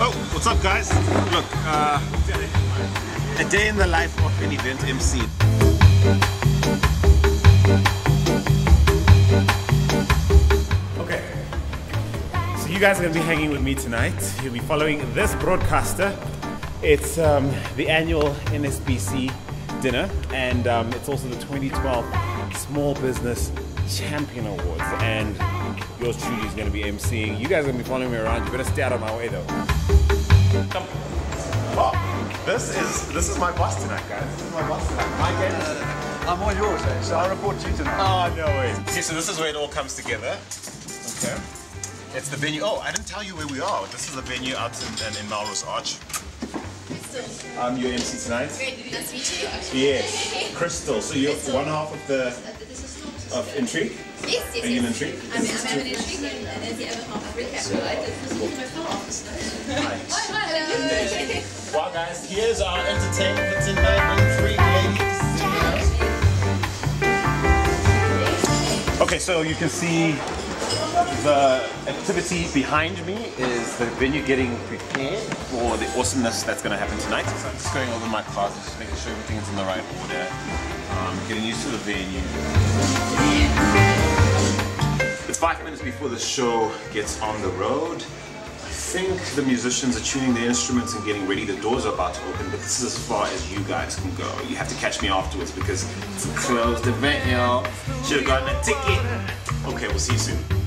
Oh, what's up, guys? Look, uh, a day in the life of an event MC. Okay. So you guys are going to be hanging with me tonight. You'll be following this broadcaster. It's um, the annual NSBC dinner, and um, it's also the 2012 Small Business Champion Awards. And yours truly is going to be emceeing. You guys are going to be following me around. You better stay out of my way, though. Come. Oh, this is this is my boss tonight, guys. This is my boss tonight. My game. I'm all yours, eh? So I report to you tonight. Oh, no way. See, so this is where it all comes together. Okay. It's the venue. Oh, I didn't tell you where we are. This is the venue out in, in, in Melrose Arch. I'm your MC tonight. Great, nice to meet you. Yes. Crystal. So you're one half of the of Intrigue? Yes, yes, Are you an. Intrigue? I'm, I'm an intrigue and, the other half of recap, right? This is my full. Hi, hi, hello. Well, guys, here's our entertainment for tonight. Intrigue ladies. Okay, so you can see the activity behind me is the venue getting prepared for the awesomeness that's going to happen tonight. So I'm just going over my classes, just making sure everything's in the right order, um, getting used to the venue. Five minutes before the show gets on the road. I think the musicians are tuning their instruments and getting ready. The doors are about to open, but this is as far as you guys can go. You have to catch me afterwards because it's a closed event, y'all. Should have gotten a ticket. Okay, we'll see you soon.